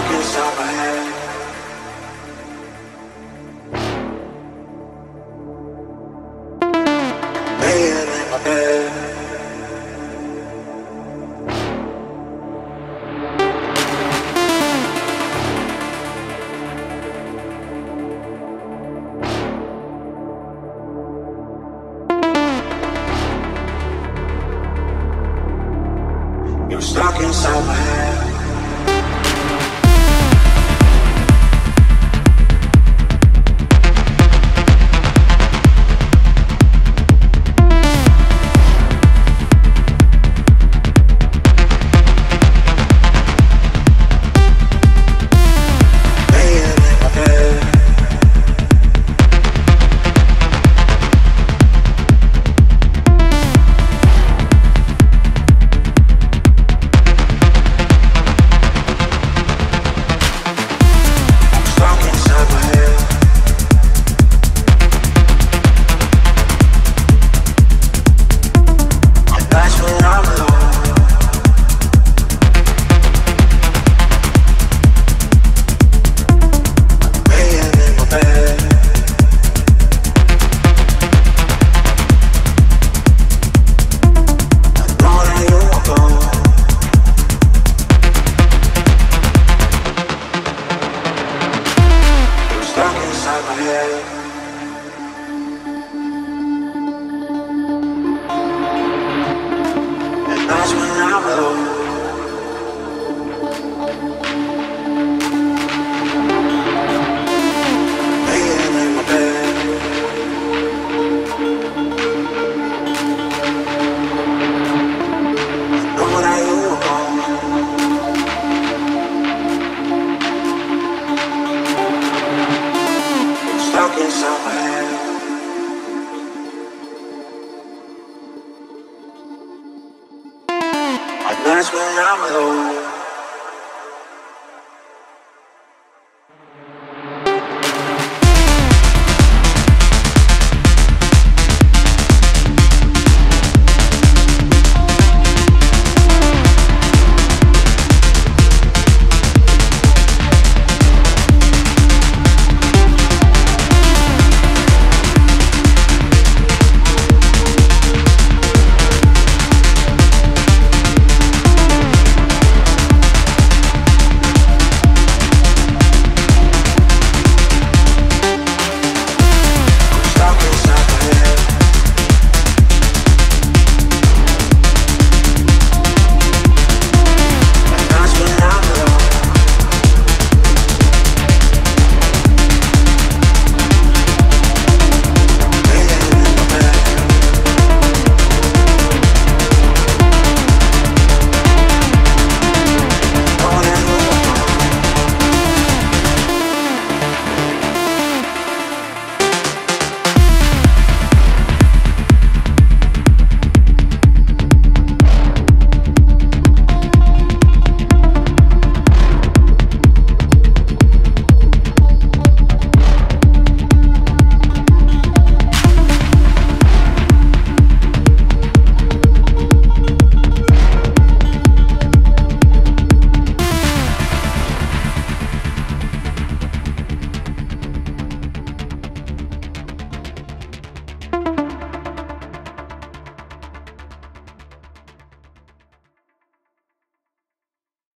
inside my head. In my bed. You're stuck inside my head. yeah. When I'm alone.